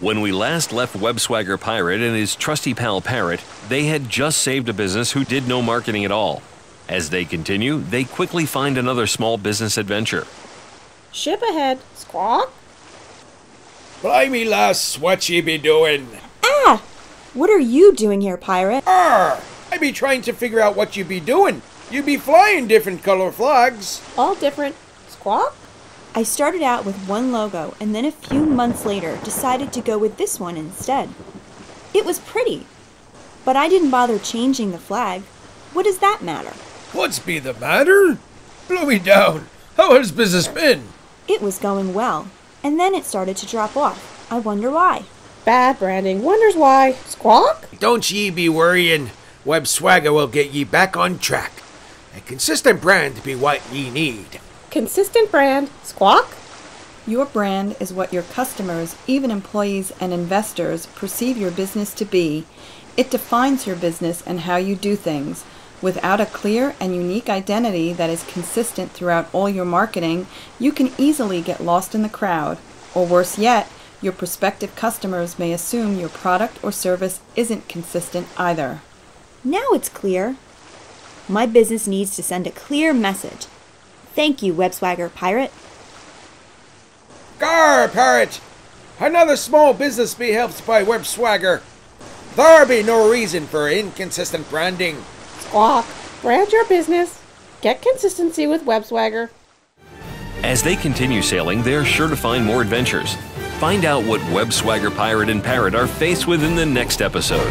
When we last left Web Swagger Pirate and his trusty pal Parrot, they had just saved a business who did no marketing at all. As they continue, they quickly find another small business adventure. Ship ahead. Squawk. Blimey, lass, what ye be doing? Ah! What are you doing here, pirate? Arr! I be trying to figure out what you be doing. You be flying different color flags. All different. Squawk. I started out with one logo and then a few months later decided to go with this one instead. It was pretty, but I didn't bother changing the flag. What does that matter? What's be the matter? Blow me down. How has business been? It was going well, and then it started to drop off. I wonder why. Bad branding. Wonders why. Squawk. Don't ye be worrying. Web Swagger will get ye back on track. A consistent brand be what ye need. Consistent brand. Squawk. Your brand is what your customers, even employees and investors, perceive your business to be. It defines your business and how you do things. Without a clear and unique identity that is consistent throughout all your marketing, you can easily get lost in the crowd. Or worse yet, your prospective customers may assume your product or service isn't consistent either. Now it's clear. My business needs to send a clear message. Thank you, WebSwagger Pirate. Gar, Parrot! Another small business be helped by Web Swagger. There be no reason for inconsistent branding. Squawk. Brand your business. Get consistency with WebSwagger. As they continue sailing, they're sure to find more adventures. Find out what Web Swagger Pirate and Parrot are faced with in the next episode.